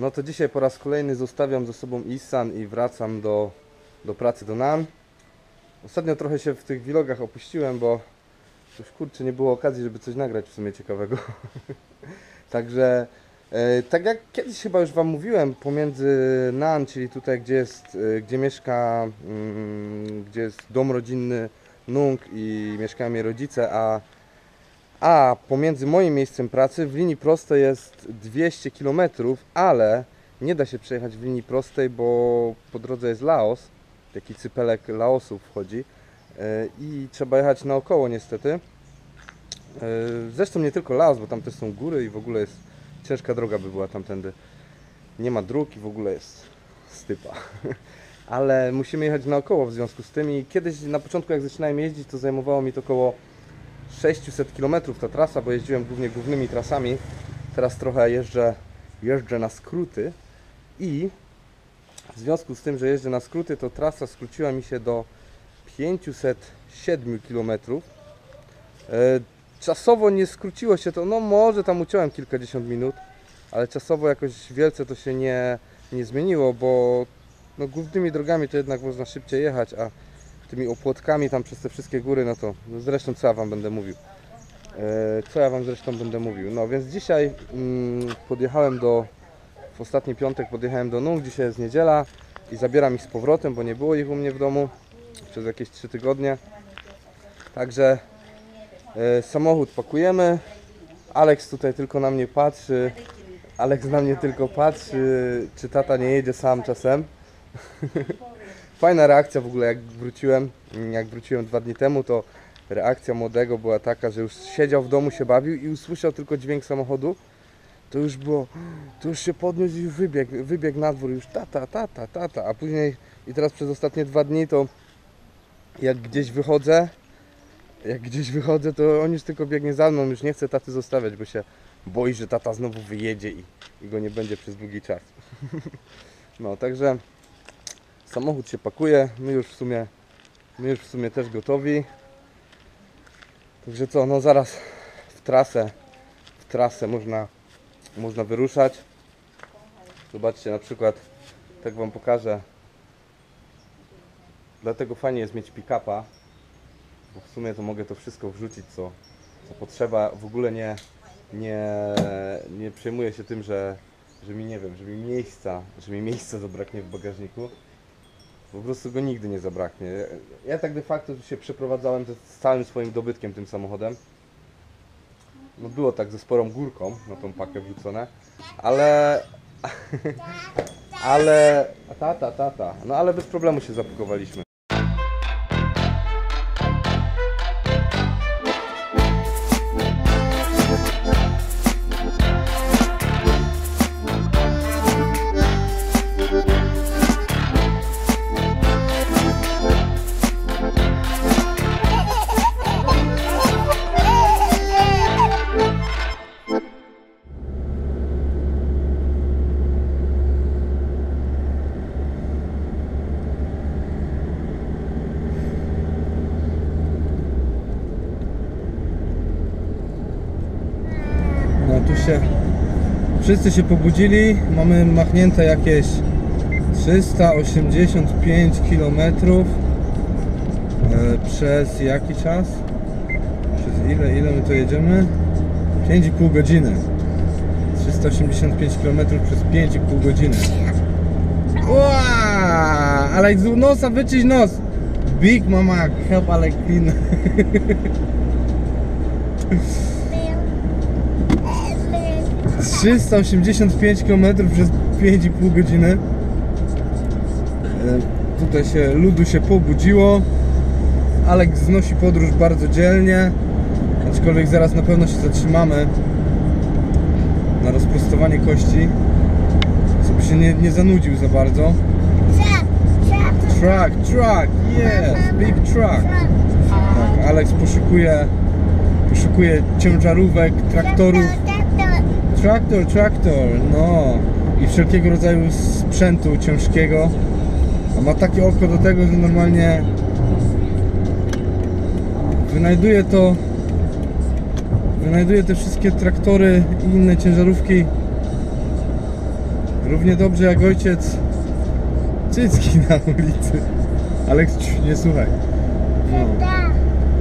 No to dzisiaj po raz kolejny zostawiam ze sobą Isan i wracam do, do pracy do NAN. Ostatnio trochę się w tych vlogach opuściłem, bo już kurczę nie było okazji, żeby coś nagrać w sumie ciekawego. Także e, tak jak kiedyś chyba już Wam mówiłem, pomiędzy NAN, czyli tutaj gdzie jest, e, gdzie mieszka, mm, gdzie jest dom rodzinny Nung i mieszkają mnie rodzice, a a pomiędzy moim miejscem pracy w linii prostej jest 200 km, ale nie da się przejechać w linii prostej, bo po drodze jest Laos, taki cypelek Laosu wchodzi e, i trzeba jechać naokoło niestety. E, Zresztą nie tylko Laos, bo tam też są góry i w ogóle jest ciężka droga by była tamtędy. Nie ma dróg i w ogóle jest stypa. Ale musimy jechać naokoło w związku z tym i kiedyś na początku jak zaczynałem jeździć to zajmowało mi to około 600 km ta trasa, bo jeździłem głównie głównymi trasami. Teraz trochę jeżdżę, jeżdżę na skróty i w związku z tym, że jeżdżę na skróty, to trasa skróciła mi się do 507 km. E, Czasowo nie skróciło się to, no może tam uciąłem kilkadziesiąt minut, ale czasowo jakoś wielce to się nie, nie zmieniło, bo no, głównymi drogami to jednak można szybciej jechać, a tymi opłotkami tam przez te wszystkie góry, no to no zresztą co ja Wam będę mówił. E, co ja Wam zresztą będę mówił. No więc dzisiaj mm, podjechałem do, w ostatni piątek podjechałem do Nung, dzisiaj jest niedziela i zabieram ich z powrotem, bo nie było ich u mnie w domu przez jakieś 3 tygodnie. Także e, samochód pakujemy. Alex tutaj tylko na mnie patrzy. Alex na mnie tylko patrzy, czy tata nie jedzie sam czasem. Fajna reakcja w ogóle jak wróciłem, jak wróciłem dwa dni temu, to reakcja młodego była taka, że już siedział w domu, się bawił i usłyszał tylko dźwięk samochodu. To już było, to już się podniósł i wybiegł, wybiegł na dwór, już tata, tata, tata, a później i teraz przez ostatnie dwa dni to jak gdzieś wychodzę, jak gdzieś wychodzę, to on już tylko biegnie za mną, już nie chce taty zostawiać, bo się boi, że tata znowu wyjedzie i, i go nie będzie przez długi czas. No, także samochód się pakuje, my już w sumie, my już w sumie też gotowi. Także co, no zaraz w trasę, w trasę można, można wyruszać. Zobaczcie na przykład, tak Wam pokażę. Dlatego fajnie jest mieć pick-upa, bo w sumie to mogę to wszystko wrzucić, co, co potrzeba. W ogóle nie, nie, nie przejmuję się tym, że, że mi nie wiem, że mi miejsca, że mi miejsca zabraknie w bagażniku. Po prostu go nigdy nie zabraknie. Ja tak de facto się przeprowadzałem ze- z całym swoim dobytkiem tym samochodem. No było tak ze sporą górką na tą pakę wrzucone, ale... ale... Tata, tata. No ale bez problemu się zapakowaliśmy. Się wszyscy się pobudzili. Mamy machnięte jakieś 385 km e, przez jaki czas? Przez ile? Ile my to jedziemy? 5,5 godziny. 385 km przez 5,5 godziny. Ła! Ale z nosa wyczyść nos! Big mama, help Alek clean. 385 km przez 5,5 godziny. E, Tutaj się ludu się pobudziło. Alek znosi podróż bardzo dzielnie. Aczkolwiek zaraz na pewno się zatrzymamy na rozprostowanie kości. Żeby się nie, nie zanudził za bardzo. Truck, truck, yes, big truck. Tak, Alex poszukuje, poszukuje ciężarówek, traktorów. Traktor, traktor, no i wszelkiego rodzaju sprzętu ciężkiego. A ma takie oko do tego, że normalnie wynajduje to, wynajduje te wszystkie traktory i inne ciężarówki Równie dobrze jak ojciec cycki na ulicy. Aleks, cii, nie słuchaj. No.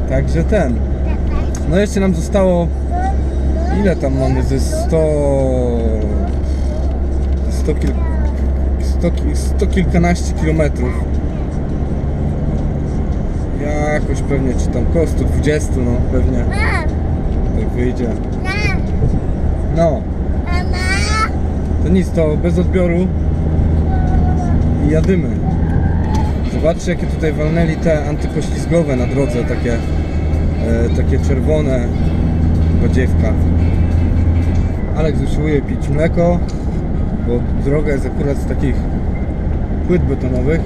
Także ten. No jeszcze nam zostało. Ile tam mamy? Ze 100. 100, kil... 100, ki- 100 kilkanaście kilometrów. Jakoś pewnie, czy tam koło 120, no pewnie tak wyjdzie. No, to nic, to bez odbioru i jadymy. Zobaczcie jakie tutaj walnęli te antypoślizgowe na drodze, takie, e, takie czerwone badziewka. Aleks usiłuje pić mleko, bo droga jest akurat z takich płyt betonowych.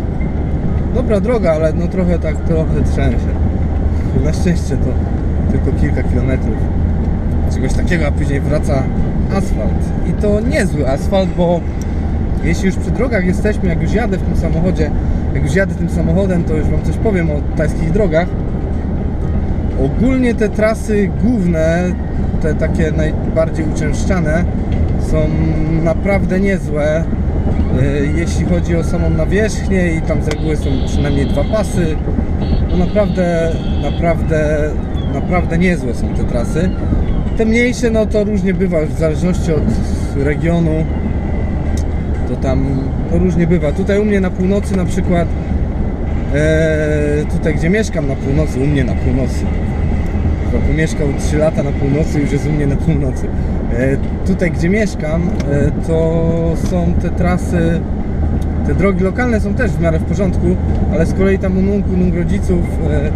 Dobra droga, ale no trochę tak, trochę trzęsie. Na szczęście to tylko kilka kilometrów czegoś takiego, a później wraca asfalt. I to niezły asfalt, bo jeśli już przy drogach jesteśmy, jak już jadę w tym samochodzie, jak już jadę tym samochodem, to już Wam coś powiem o tajskich drogach. Ogólnie te trasy główne, te takie najbardziej uczęszczane, są naprawdę niezłe. Yy, Jeśli chodzi o samą nawierzchnię i tam z reguły są przynajmniej dwa pasy, no naprawdę, naprawdę, naprawdę niezłe są te trasy. Te mniejsze, no to różnie bywa, w zależności od regionu, to tam no różnie bywa. Tutaj u mnie na północy na przykład, tutaj gdzie mieszkam na północy, u mnie na północy, bo pomieszkał 3 lata na północy, już jest u mnie na północy. E, tutaj gdzie mieszkam, e, to są te trasy, te drogi lokalne są też w miarę w porządku, ale z kolei tam u nóg rodziców e, e,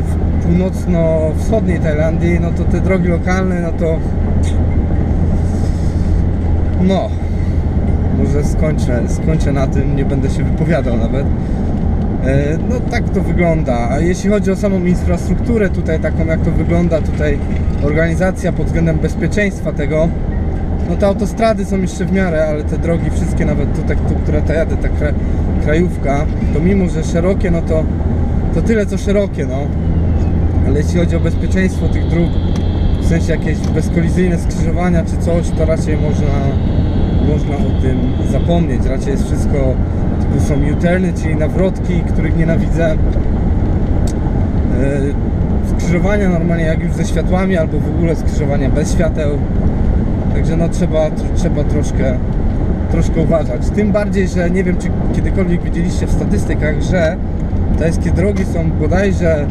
w północno-wschodniej Tajlandii, no to te drogi lokalne, no to no może skończę, skończę na tym, nie będę się wypowiadał nawet. E, No tak to wygląda. A jeśli chodzi o samą infrastrukturę tutaj, taką jak to wygląda tutaj, organizacja pod względem bezpieczeństwa tego, no te autostrady są jeszcze w miarę, ale te drogi wszystkie, nawet tutaj, tu, które ta jadę, ta kra, krajówka, to mimo, że szerokie, no to, to tyle co szerokie, no. Ale jeśli chodzi o bezpieczeństwo tych dróg, w sensie jakieś bezkolizyjne skrzyżowania czy coś, to raczej można, można o tym zapomnieć. Raczej jest wszystko, typu są U-turny, czyli nawrotki, których nienawidzę. Yy, Skrzyżowania normalnie jak już ze światłami, albo w ogóle skrzyżowania bez świateł. Także no trzeba, tr- trzeba troszkę, troszkę uważać. Tym bardziej, że nie wiem czy kiedykolwiek widzieliście w statystykach, że tajskie drogi są bodajże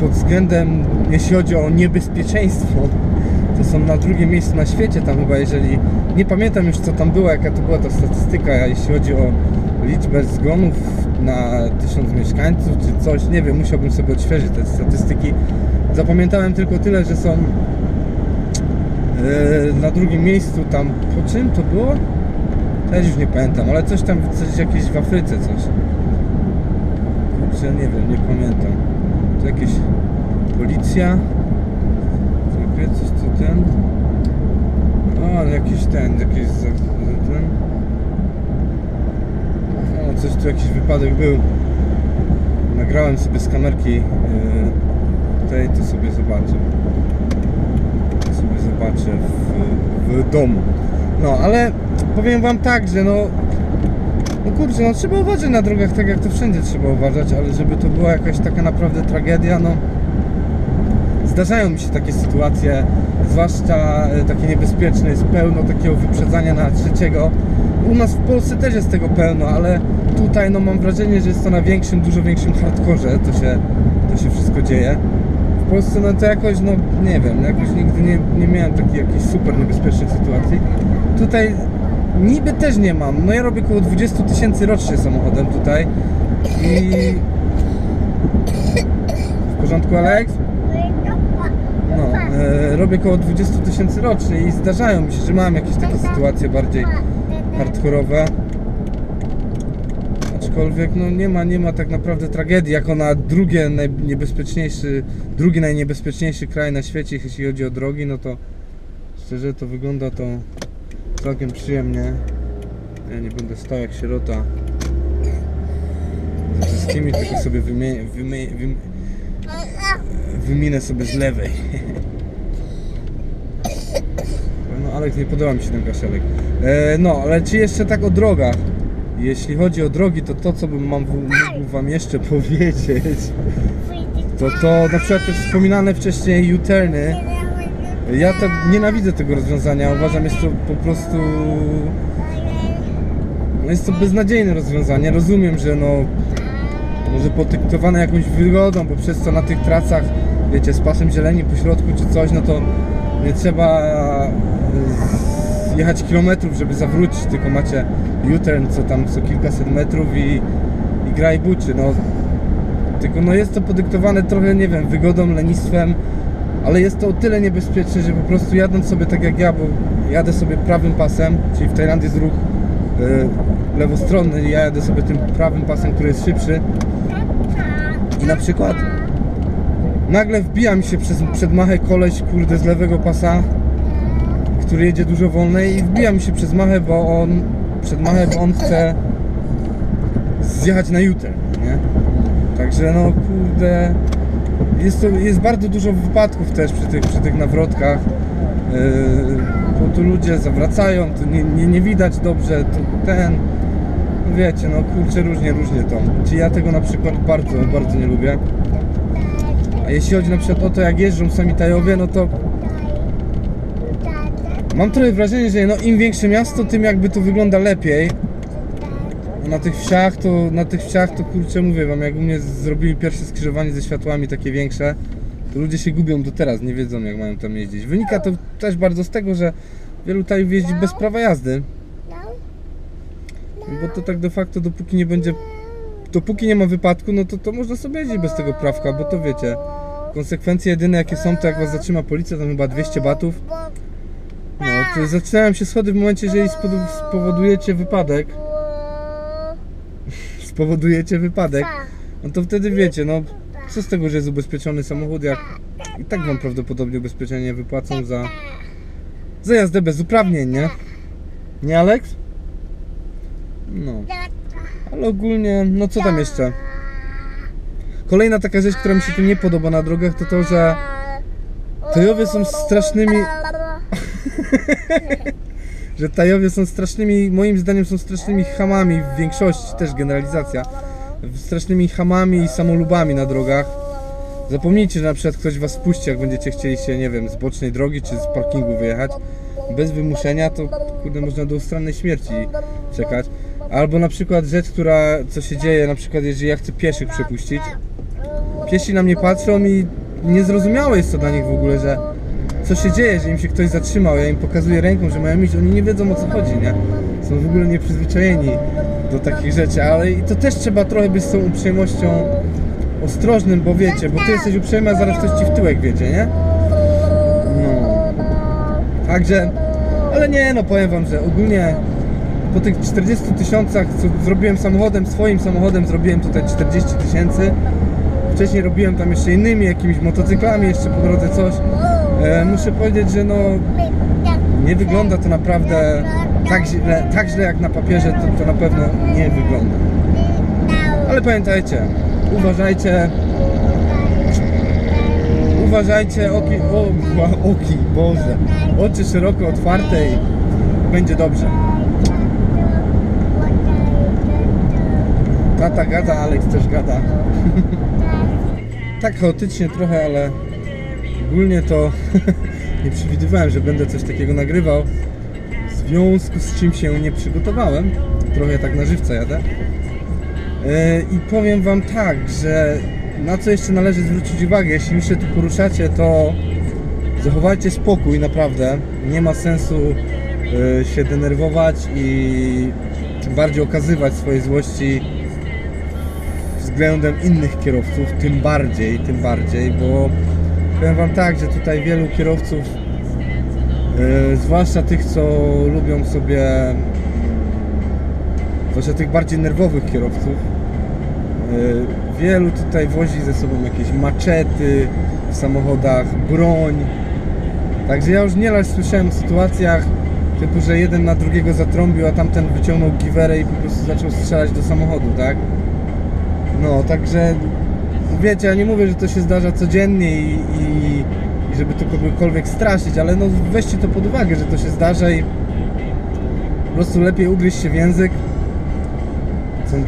pod względem, jeśli chodzi o niebezpieczeństwo, to są na drugim miejscu na świecie tam chyba, jeżeli, nie pamiętam już co tam było, jaka to była ta statystyka, jeśli chodzi o liczbę zgonów na tysiąc mieszkańców czy coś, nie wiem, musiałbym sobie odświeżyć te statystyki. Zapamiętałem tylko tyle, że są e, na drugim miejscu tam, po czym to było? Też już nie pamiętam, ale coś tam, coś jakieś w Afryce coś. Kurczę, nie wiem, nie pamiętam. To jakieś policja. Coś ten. O, jakiś ten, jakiś ten. O, coś tu jakiś wypadek był. Nagrałem sobie z kamerki yy, tej, to sobie zobaczę. To sobie zobaczę w, w domu. No, ale powiem wam tak, że no no kurczę, no trzeba uważać na drogach tak jak to wszędzie trzeba uważać, ale żeby to była jakaś taka naprawdę tragedia, no zdarzają mi się takie sytuacje, zwłaszcza e, takie niebezpieczne, jest pełno takiego wyprzedzania na trzeciego. U nas w Polsce też jest tego pełno, ale tutaj no mam wrażenie, że jest to na większym, dużo większym hardkorze, to się, to się wszystko dzieje. W Polsce no to jakoś, no nie wiem, jakoś nigdy nie, nie miałem takiej jakiejś super niebezpiecznej sytuacji. Tutaj niby też nie mam, no ja robię około 20 tysięcy rocznie samochodem tutaj i... W porządku Alex? Robię około 20 tysięcy rocznie i zdarzają mi się, że mam jakieś takie sytuacje bardziej hardkorowe. Aczkolwiek no nie ma, nie ma tak naprawdę tragedii, jako na drugie najniebezpieczniejszy, drugi najniebezpieczniejszy kraj na świecie, jeśli chodzi o drogi, no to szczerze to wygląda to całkiem przyjemnie. Ja nie będę stał jak sierota. Ze wszystkimi tylko sobie wymienię, wymienię, wymienię, wyminę sobie z lewej. No Aleks, nie podoba mi się ten kaszelek. E, no, ale czy jeszcze tak o drogach? Jeśli chodzi o drogi, to to, co bym mam, mógł wam jeszcze powiedzieć, to to na przykład te wspominane wcześniej U-turny. Ja tak nienawidzę tego rozwiązania. Uważam, jest to po prostu. No jest to beznadziejne rozwiązanie. Rozumiem, że no. Może podyktowane jakąś wygodą, bo przez to na tych trasach, wiecie, z pasem zieleni po środku czy coś, no to nie trzeba jechać kilometrów, żeby zawrócić, tylko macie U-turn, co tam co kilkaset metrów i, i gra i buczy. No, tylko no jest to podyktowane trochę, nie wiem, wygodą, lenistwem, ale jest to o tyle niebezpieczne, że po prostu jadąc sobie tak jak ja, bo jadę sobie prawym pasem, czyli w Tajlandii jest ruch y, lewostronny ja jadę sobie tym prawym pasem, który jest szybszy i na przykład nagle wbija mi się przez, przed machę koleś, kurde, z lewego pasa, który jedzie dużo wolniej i wbija mi się przez machę, bo on przed machę, bo on chce zjechać na jutę, nie? Także no kurde jest, to, jest bardzo dużo wypadków też przy tych, przy tych nawrotkach yy, bo tu ludzie zawracają, to nie, nie, nie widać dobrze, to ten no wiecie, no kurczę różnie, różnie to Czyli ja tego na przykład bardzo, bardzo nie lubię a jeśli chodzi na przykład o to jak jeżdżą sami Tajowie, no to mam trochę wrażenie, że no im większe miasto, tym jakby to wygląda lepiej. Na tych wsiach to, na tych wsiach to kurczę mówię wam, jak u mnie zrobili pierwsze skrzyżowanie ze światłami takie większe, to ludzie się gubią do teraz, nie wiedzą jak mają tam jeździć. Wynika to też bardzo z tego, że wielu tajów jeździ bez prawa jazdy, bo to tak de facto dopóki nie będzie, dopóki nie ma wypadku, no to, to można sobie jeździć bez tego prawka, bo to wiecie, konsekwencje jedyne jakie są to jak was zatrzyma policja, tam chyba 200 batów, no to zaczynają się schody w momencie, jeżeli spowodu- spowodujecie wypadek, spowodujecie wypadek, no to wtedy wiecie, no co z tego, że jest ubezpieczony samochód, jak i tak wam prawdopodobnie ubezpieczenie wypłacą za, za jazdę bez uprawnień, nie? Nie, Alex? No, ale ogólnie, no co tam jeszcze? Kolejna taka rzecz, która mi się tu nie podoba na drogach, to to, że Tojowie są strasznymi, że Tajowie są strasznymi, moim zdaniem są strasznymi hamami w większości, też generalizacja, strasznymi hamami i samolubami na drogach. Zapomnijcie, że na przykład ktoś was spuści, jak będziecie chcieli się, nie wiem, z bocznej drogi czy z parkingu wyjechać. Bez wymuszenia to kurde można do ustronnej śmierci czekać. Albo na przykład rzecz, która, co się dzieje, na przykład jeżeli ja chcę pieszych przepuścić. Piesi na mnie patrzą i niezrozumiałe jest to dla nich w ogóle, że co się dzieje, że im się ktoś zatrzymał, ja im pokazuję ręką, że mają iść, oni nie wiedzą o co chodzi, nie? Są w ogóle nieprzyzwyczajeni do takich rzeczy, ale i to też trzeba trochę być z tą uprzejmością ostrożnym, bo wiecie, bo ty jesteś uprzejmy, a zaraz ktoś ci w tyłek wiecie, nie? No. Także, ale nie, no powiem wam, że ogólnie po tych 40 tysiącach, co zrobiłem samochodem, swoim samochodem zrobiłem tutaj 40 tysięcy. Wcześniej robiłem tam jeszcze innymi, jakimiś motocyklami, jeszcze po drodze coś. E, muszę powiedzieć, że no nie wygląda to naprawdę tak źle, tak źle jak na papierze, to, to na pewno nie wygląda. Ale pamiętajcie, uważajcie, uważajcie, oki, o, oki, Boże, oczy szeroko otwarte i będzie dobrze. Tata gada, Alex też gada. tak chaotycznie trochę, ale ogólnie to nie przewidywałem, że będę coś takiego nagrywał. W związku z czym się nie przygotowałem. Trochę tak na żywca jadę. E, I powiem Wam tak, że na co jeszcze należy zwrócić uwagę, jeśli już się tu poruszacie, to zachowajcie spokój, naprawdę. Nie ma sensu e, się denerwować i bardziej okazywać swojej złości względem innych kierowców, tym bardziej, tym bardziej, bo powiem Wam tak, że tutaj wielu kierowców, e, zwłaszcza tych, co lubią sobie, zwłaszcza tych bardziej nerwowych kierowców, e, wielu tutaj wozi ze sobą jakieś maczety w samochodach, broń. Także ja już nieraz słyszałem w sytuacjach typu, że jeden na drugiego zatrąbił, a tamten wyciągnął giwerę i po prostu zaczął strzelać do samochodu, tak? No, także wiecie, ja nie mówię, że to się zdarza codziennie i, i, i żeby to kogokolwiek straszyć, ale no weźcie to pod uwagę, że to się zdarza i po prostu lepiej ugryźć się w język co, i,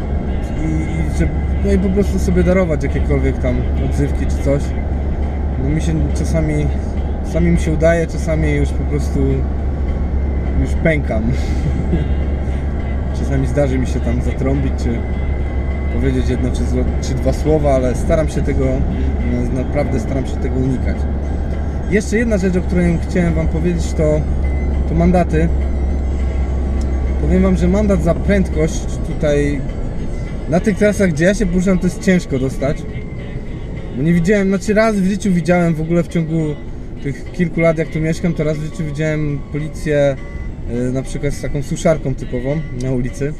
i że, no i po prostu sobie darować jakiekolwiek tam odzywki czy coś. No mi się czasami, czasami mi się udaje, czasami już po prostu już pękam. czasami zdarzy mi się tam zatrąbić, czy powiedzieć jedno czy, czy dwa słowa, ale staram się tego, no, naprawdę staram się tego unikać. Jeszcze jedna rzecz, o której chciałem Wam powiedzieć, to, to mandaty. Powiem Wam, że mandat za prędkość tutaj na tych trasach, gdzie ja się poruszam, to jest ciężko dostać. Bo nie widziałem, znaczy raz w życiu widziałem w ogóle w ciągu tych kilku lat, jak tu mieszkam, to raz w życiu widziałem policję y, na przykład z taką suszarką typową na ulicy,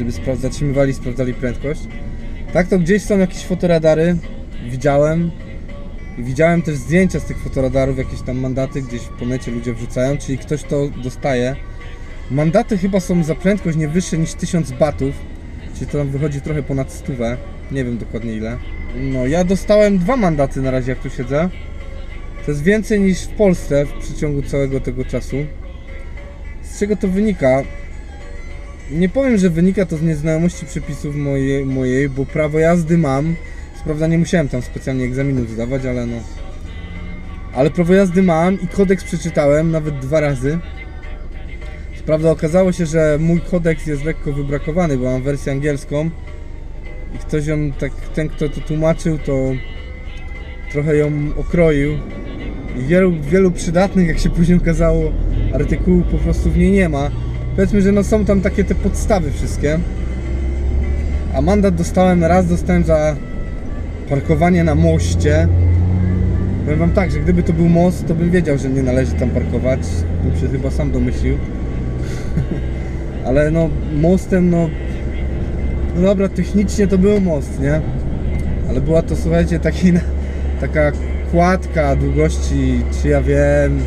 żeby zatrzymywali, sprawdzali prędkość. Tak to gdzieś są jakieś fotoradary, widziałem. Widziałem też zdjęcia z tych fotoradarów, jakieś tam mandaty gdzieś po necie ludzie wrzucają, czyli ktoś to dostaje. Mandaty chyba są za prędkość nie wyższe niż 1000 batów, czyli to tam wychodzi trochę ponad stówę, nie wiem dokładnie ile. No ja dostałem dwa mandaty na razie jak tu siedzę. To jest więcej niż w Polsce w przeciągu całego tego czasu. Z czego to wynika? Nie powiem, że wynika to z nieznajomości przepisów mojej, mojej bo prawo jazdy mam. Co prawda nie musiałem tam specjalnie egzaminów zdawać, ale no. Ale prawo jazdy mam i kodeks przeczytałem nawet dwa razy. Co prawda okazało się, że mój kodeks jest lekko wybrakowany, bo mam wersję angielską. I ktoś ją, tak, ten kto to tłumaczył, to trochę ją okroił. I wielu, wielu przydatnych, jak się później okazało, artykułów po prostu w niej nie ma. Powiedzmy, że no są tam takie te podstawy wszystkie. A mandat dostałem, raz dostałem za parkowanie na moście. Powiem wam tak, że gdyby to był most, to bym wiedział, że nie należy tam parkować. Bym się chyba sam domyślił. Ale no mostem, no... No dobra, technicznie to był most, nie? Ale była to, słuchajcie, taki, taka kładka długości, czy ja wiem,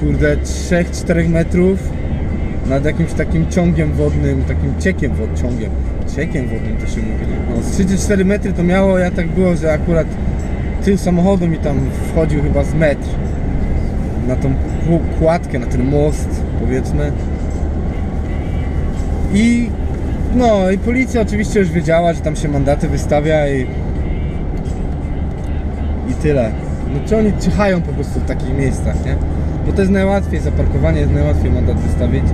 kurde, 3-4 metrów nad jakimś takim ciągiem wodnym, takim ciekiem wodnym, ciągiem, ciekiem wodnym to się mówi. No, z 3-4 metry to miało, ja tak było, że akurat tył samochodu mi tam wchodził chyba z metr na tą kł- kładkę, na ten most, powiedzmy. I no i policja oczywiście już wiedziała, że tam się mandaty wystawia i i tyle. No czy oni czyhają po prostu w takich miejscach, nie? Bo to jest najłatwiej, zaparkowanie jest najłatwiej mandat wystawić.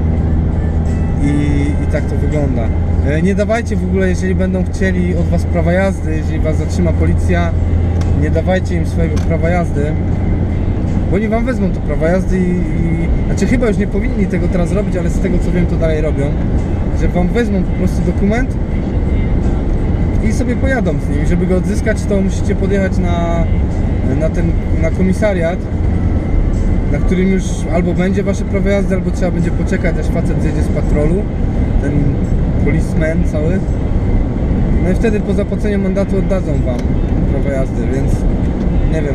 I, I tak to wygląda. E, Nie dawajcie w ogóle, jeżeli będą chcieli od Was prawa jazdy, jeżeli Was zatrzyma policja, nie dawajcie im swojego prawa jazdy, bo oni Wam wezmą to prawo jazdy i, i... Znaczy chyba już nie powinni tego teraz robić, ale z tego co wiem to dalej robią, że Wam wezmą po prostu dokument i sobie pojadą z nim. Żeby go odzyskać, to musicie podjechać na, na ten na komisariat, na którym już albo będzie wasze prawo jazdy, albo trzeba będzie poczekać, aż facet zjedzie z patrolu, ten policeman cały. No i wtedy po zapłaceniu mandatu oddadzą wam prawo jazdy, więc nie wiem.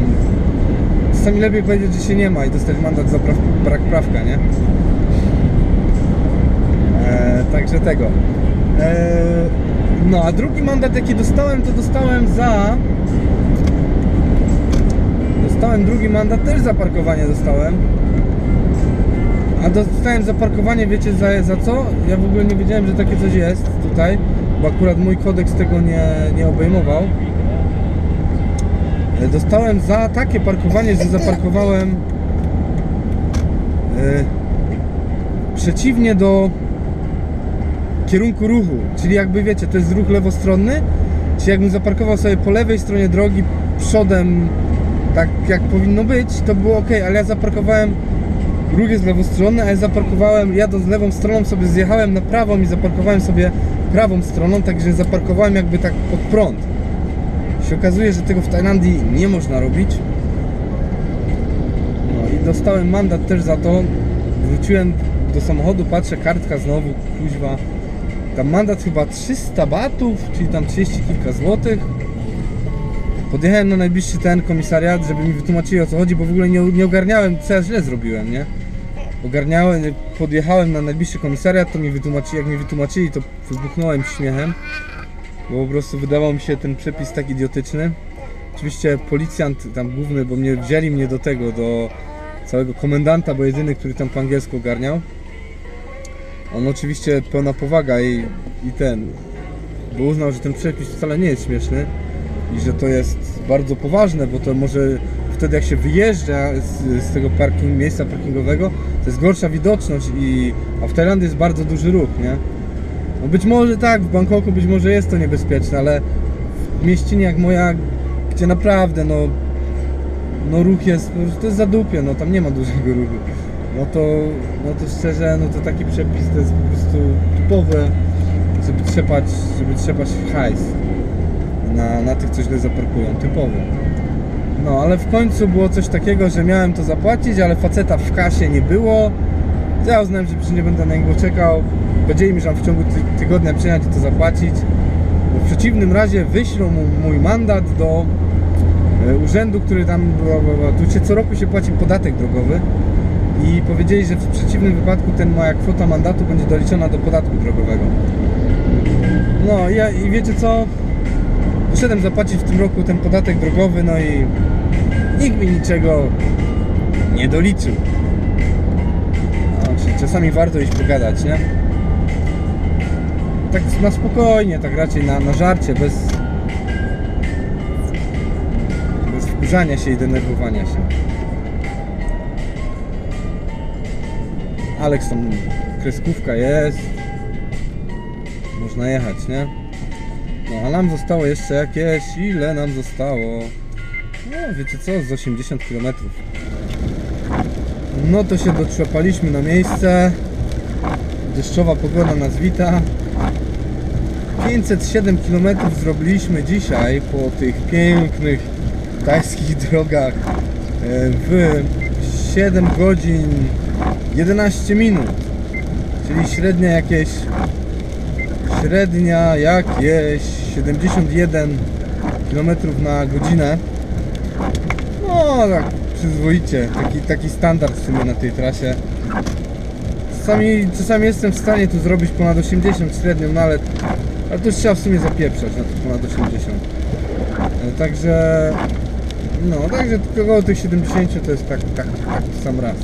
Czasami lepiej powiedzieć, że się nie ma i dostać mandat za praw, brak prawka, nie? Eee, także tego. Eee, no, a drugi mandat jaki dostałem, to dostałem za... Dostałem drugi mandat, też za parkowanie dostałem. A dostałem za parkowanie, wiecie za, za co? Ja w ogóle nie wiedziałem, że takie coś jest tutaj, bo akurat mój kodeks tego nie, nie obejmował. E, Dostałem za takie parkowanie, że zaparkowałem e, przeciwnie do kierunku ruchu, czyli jakby wiecie, to jest ruch lewostronny, czyli jakbym zaparkował sobie po lewej stronie drogi przodem tak jak powinno być, to było ok, ale ja zaparkowałem ruch jest lewostronny, a ja zaparkowałem, jadąc lewą stroną sobie zjechałem na prawą i zaparkowałem sobie prawą stroną, także zaparkowałem jakby tak pod prąd. Się okazuje, że tego w Tajlandii nie można robić. No i dostałem mandat też za to. Wróciłem do samochodu, patrzę, kartka znowu, kuźwa. Tam mandat chyba 300 batów, czyli tam 30 kilka złotych. Podjechałem na najbliższy ten komisariat, żeby mi wytłumaczyli o co chodzi, bo w ogóle nie, nie ogarniałem, co ja źle zrobiłem, nie? Ogarniałem, podjechałem na najbliższy komisariat, to mi wytłumaczyli, jak mi wytłumaczyli, to wybuchnąłem śmiechem, bo po prostu wydawał mi się ten przepis tak idiotyczny. Oczywiście policjant tam główny, bo mnie wzięli mnie do tego, do całego komendanta, bo jedyny, który tam po angielsku ogarniał. On oczywiście pełna powaga i, i ten, bo uznał, że ten przepis wcale nie jest śmieszny i że to jest bardzo poważne, bo to może wtedy jak się wyjeżdża z, z tego parking, miejsca parkingowego, to jest gorsza widoczność i a w Tajlandii jest bardzo duży ruch, nie? No być może tak, w Bangkoku być może jest to niebezpieczne, ale w mieścinie jak moja, gdzie naprawdę no, no ruch jest, to jest zadupie, no tam nie ma dużego ruchu. No to, no to szczerze, no to taki przepis to jest po prostu typowe, żeby trzepać, żeby trzepać hajs na, na tych, co źle zaparkują, typowo. No, ale w końcu było coś takiego, że miałem to zapłacić, ale faceta w kasie nie było. Ja uznałem, że przecież nie będę na niego czekał. Powiedzieli mi, że mam w ciągu ty- tygodnia przyjechać i to zapłacić. Bo w przeciwnym razie wyślą mu mój mandat do e, urzędu, który tam, tu się co roku się płaci podatek drogowy. I powiedzieli, że w przeciwnym wypadku ten moja kwota mandatu będzie doliczona do podatku drogowego. No ja, i wiecie co? Poszedłem zapłacić w tym roku ten podatek drogowy, no i nikt mi niczego nie doliczył. No, czasami warto iść pogadać, nie? Tak na spokojnie, tak raczej na, na żarcie, bez bez wkurzania się i denerwowania się. Aleks tam kreskówka jest. Można jechać, nie? No a nam zostało jeszcze jakieś, ile nam zostało? No wiecie co, z 80 km. No to się dotrzepaliśmy na miejsce. Deszczowa pogoda nas wita. 507 km zrobiliśmy dzisiaj po tych pięknych tajskich drogach e, w 7 godzin 11 minut. Czyli średnia jakieś średnia jakieś 71 km na godzinę. No tak przyzwoicie, taki, taki standard w sumie na tej trasie. Czasami, czasami jestem w stanie tu zrobić ponad 80 średnią, no ale, ale to już trzeba w sumie zapieprzać na to ponad 80. E, Także no, także tylko około tych 70 to jest tak, tak, tak sam raz.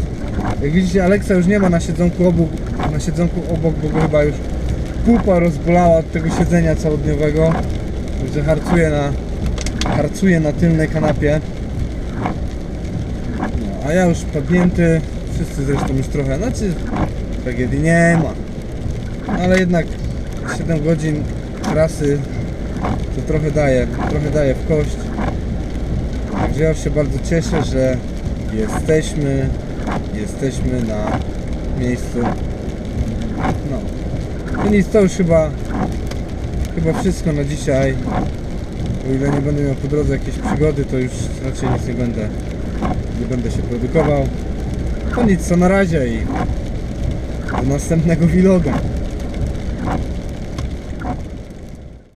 Jak widzicie Aleksa już nie ma na siedzonku obok, na siedzonku obok, bo go chyba już pupa rozbolała od tego siedzenia całodniowego, że harcuje na, harcuje na tylnej kanapie. No, a ja już padnięty, wszyscy zresztą już trochę, znaczy tragedii nie ma. Ale jednak 7 godzin trasy to trochę daje, trochę daje w kość. Także ja się bardzo cieszę, że jesteśmy, jesteśmy na miejscu. Nic, to już chyba chyba wszystko na dzisiaj. O ile nie będę miał po drodze jakieś przygody, to już raczej nic nie będę nie będę się produkował. To nic, co na razie i do następnego vloga.